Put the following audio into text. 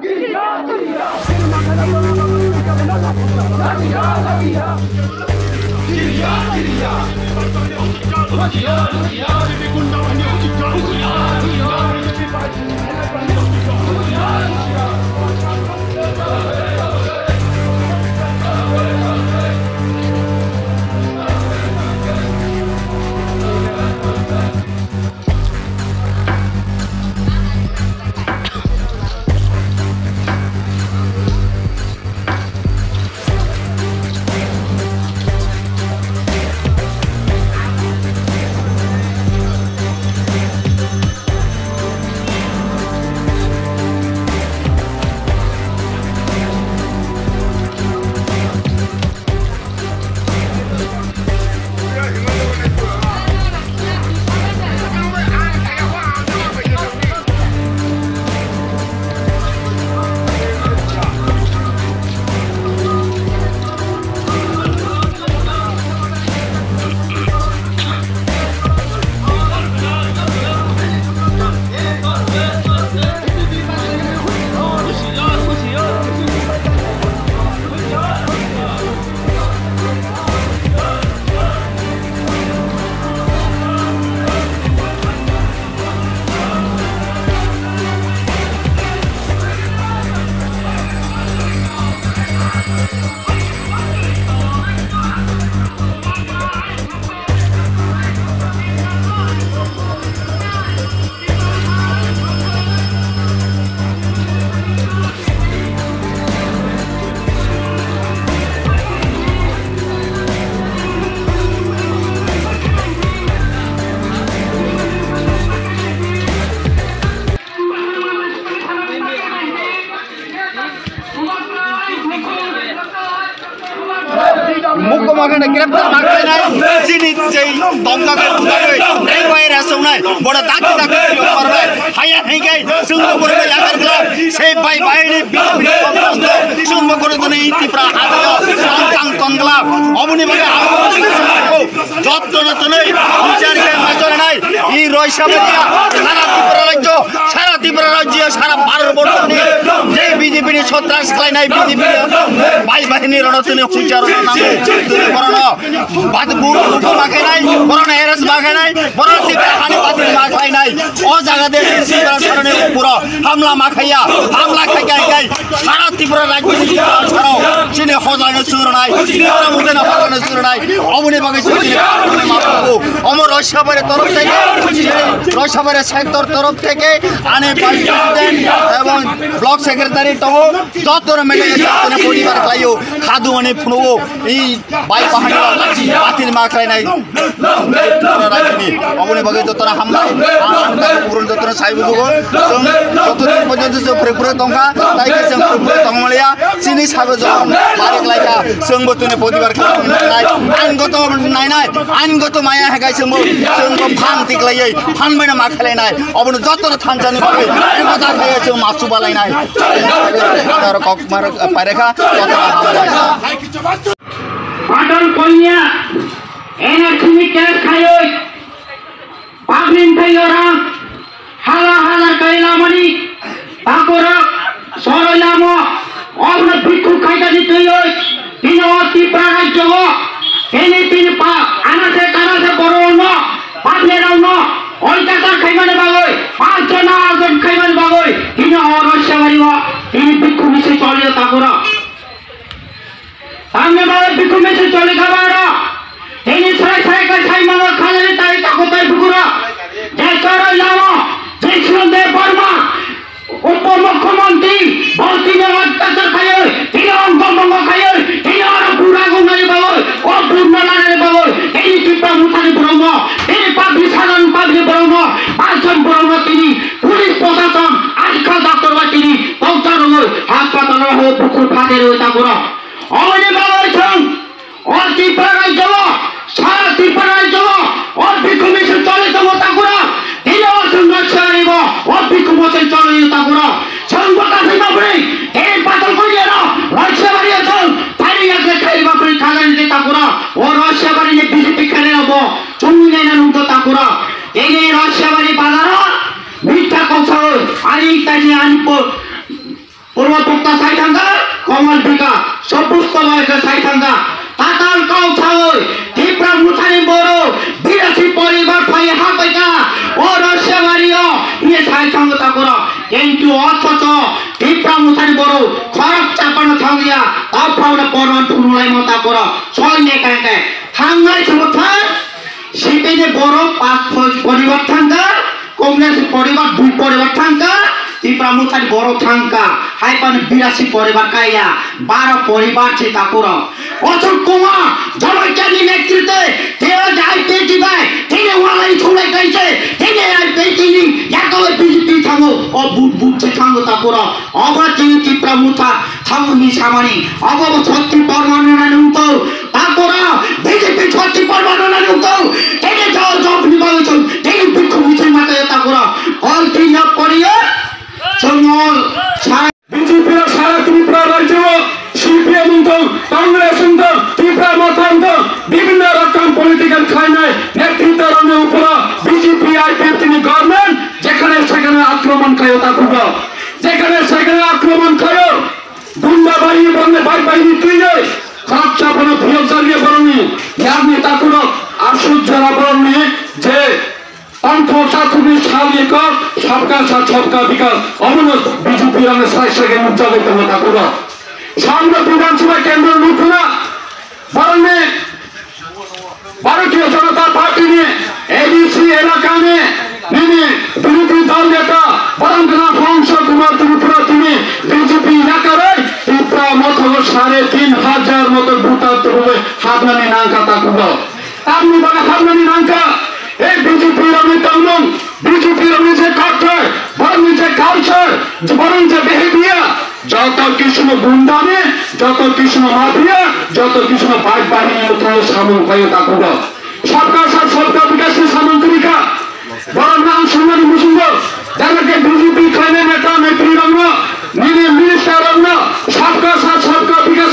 Kiriya, Kiriya, Kiriya, love. কারণে গ্রেপ্তার না করে নাই। যিনি যেই দমদমের উদয় এই বাইরে আছে উনাই বড় দাঁতে দাঁতে করবে হাইয়া হাইকাই সুন্দর করে লাগারগুলো সেই বাই বাইরে বিজেপি সুন্দর যত্ন নতনে বিচারকে নজর নাই। এই রয়সাবাদিয়া সারা ত্রিপুরা রাজ্য, সারা ত্রিপুরা রাজ্য সারা ভারতবর্ষ নিয়ে যে বিজেপি সন্ত্রাস খেলাই নাই, বিজেপি বাই বাহিনী রণতনে হুঁচার বরণ বাদ বুট মাখে নাই বরণ হেরেস মাখে নাই বরণ নাই। ও জায়গাতে ত্রিপুরা উপর পুরো হামলা মাখাইয়া, হামলা খাই গাই। গাই সারা ত্রিপুরা রাজ্য ছাড়াও চিনে হজানো সুর নাই ত্রিপুরা মুখে না হজানো সুর নাই। অমনি বাগে অমর রসাবারের তরফ রসাবারের সেক্টর তরফ থেকে আনে ভাইস প্রেসিডেন্ট এবং ব্লক সেক্রেটারি তহ যত মেলে যত পরিবার খাইও খাদু মানে ফুনবো এই বাই পাহাড়ি বাতিল মা খাই নাই রাখিনি অমনি বাগে যতনা হামলাই পুরন যতনা সাইবু দুগন যতদিন পর্যন্ত जों फ्रेफुरे दंखा लाइके जों फ्रेफुरे दंमलिया सिनि साबो जों बारिक लाइका जोंबो तुने पदिबार खालामनाय आइनगत नायनाय आइनगत माया हेगाय जोंबो जोंबो फान तिग्लायै फान बायना मा खालायनाय अबनो जतन थानजानि बागै एमदा खायो जों मासु बालायनाय आरो कक मार पारेखा जतन हामबाय পাটন কন্যা এনার্জি ক্যাশ মুথানি ব্রহ্ম তিনি পাবলি সাধারণ পাবলি ব্রহ্ম, পাঁচজন ব্রহ্ম তিনি, পুলিশ প্রশাসন, আজকাল দপ্তর বা তিনি পৌঁছানো হাসপাতাল হয়ে পুকুর ফাঁকে রয়ে তাকুরা অমনি বাবার সং ওর ত্রিপুরায় যাব সারা ত্রিপুরায় যাব ওর ভিক্ষু মিশন চলে যাব তাকুরা দিলে ওর সুন্দর সারিব ওর ভিক্ষু মিশন চলে তাকুরা সঙ্গ কাছে বাবরে এই পাতল করিয়ে না রসা বাড়ি আছেন তারি আছে খাই বাপরে খাগা নিতে তাকুরা ও রসা বাড়ি নিয়ে বিজেপি খেলে নেব চুমি নেই তাকুরা এই রসা বাড়ি বাজার, মিথ্যা আর এই তাই আনব। কমল বিকা সবুজ তলায়কে সাইথাঙ্গা তাতাল ছাওই তীব্রা মুথানি বড়, বিরাশি পরিবার ফাই হাপাইকা ও রসিয়াবাড়িও ইয়ে সাইথাঙ্গ তাকর কিন্তু অথচ তীব্রা মুথানি বড় খরচ চাপানো থাঙ্গিয়া তাও ফাউনা পরমান ফুনুলাই মতা কর। থাঙ্গাই সমর্থন সেখানে বড় পাঁচ পরিবার থাঙ্গা কংগ্রেস পরিবার, দুই পরিবার থাঙ্গা ত্রিপুরা মুথার বড় থাঙ্কা হাইপান বিরাশি পরিবার কাইয়া, বারো পরিবার ছে তাকুর অচল কুমা জনৈক্যানি নেতৃত্বে তেও যাই পেটি বাই তিনি ওয়ালাই ছুড়ে গাইছে, তিনি আই পেটিনি একলে বিজেপি ও বুট অবা তিনি মুথা নি সামানি উতো তাকুর আক্রমণ খায় তা খুব যেখানে সেখানে আক্রমণ খায় গুন্ডা বাহিনী বন্ধে বাই বাহিনী তুই যায় খারাপ ফিরত চালিয়ে বরণি আপনি তা কোনো আশ্চর্যরা বরণি যে অন্ত কর, সবকা সাথ বিকাশ। অমনত বিজেপি করো সামনে বিধানসভা বরণে ভারতীয় জনতা পার্টি নিয়ে এডিসি এলাকা নিয়ে তিনি বিরোধী দল নেতা বরঙ্গনাথ হংস কুমার ত্রিপুরা তিনি বিজেপি এলাকারে ত্রিপুরা মতো সাড়ে তিন হাজার মতো ভোটার তরুণে হাতনানি নাঙ্কা তাকুব আপনি বলে হাতনানি নাঙ্কা। এই বিজেপির আমি তমন বিজেপির আমি যে কাঠে, বরং যে কালচার, বরং যে বেহেদিয়া যত কৃষ্ণ গুন্ডামে যত কৃষ্ণ মাফিয়া, যত কৃষ্ণ বাহিনী মতো সামন হয়ে সরকার সরকার বিকাশের বরং নাম যাদেরকে বিজেপি নেতা, নেত্রী মিনিস্টার সরকার সরকার বিকাশ